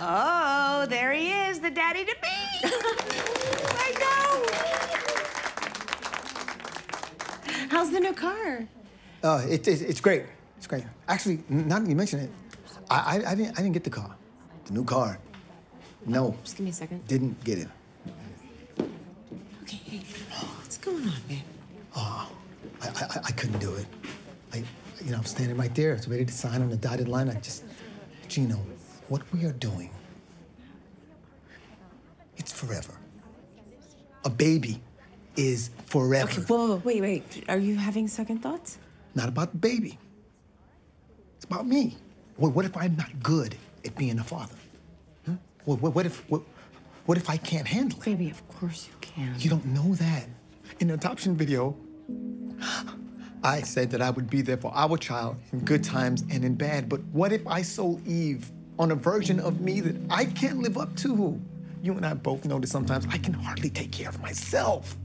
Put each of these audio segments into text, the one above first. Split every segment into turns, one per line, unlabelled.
Oh, there he is, the daddy to be. I know. How's the new car?
Oh, it, it, it's great. It's great. Actually, now that you mention it, I, I, I, didn't, I didn't get the car. The new car. No,
Just give me a second.
didn't get it.
Okay, hey, what's going on, man?
Ah, I, I, I couldn't do it. I, you know, I'm standing right there, it's ready to sign on the dotted line. I just, Gino, what we are doing, it's forever. A baby is forever.
Okay, whoa, whoa, wait, wait. Are you having second thoughts?
Not about the baby. It's about me. What, what if I'm not good at being a father? Huh? What, what, what if what, what if I can't handle it?
Baby, of course you can.
You don't know that. In the adoption video, I said that I would be there for our child in good times and in bad. But what if I sold Eve on a version of me that I can't live up to? You and I both know that sometimes I can hardly take care of myself.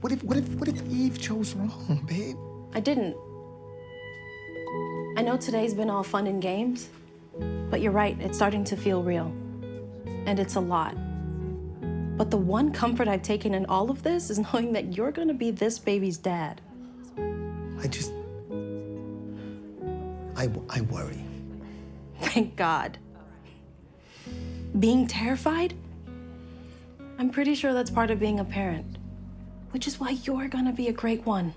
What if what if what if Eve chose wrong, babe?
I didn't. I know today's been all fun and games, but you're right, it's starting to feel real. And it's a lot. But the one comfort I've taken in all of this is knowing that you're gonna be this baby's dad.
I just I I worry.
Thank God. Being terrified? I'm pretty sure that's part of being a parent, which is why you're gonna be a great one.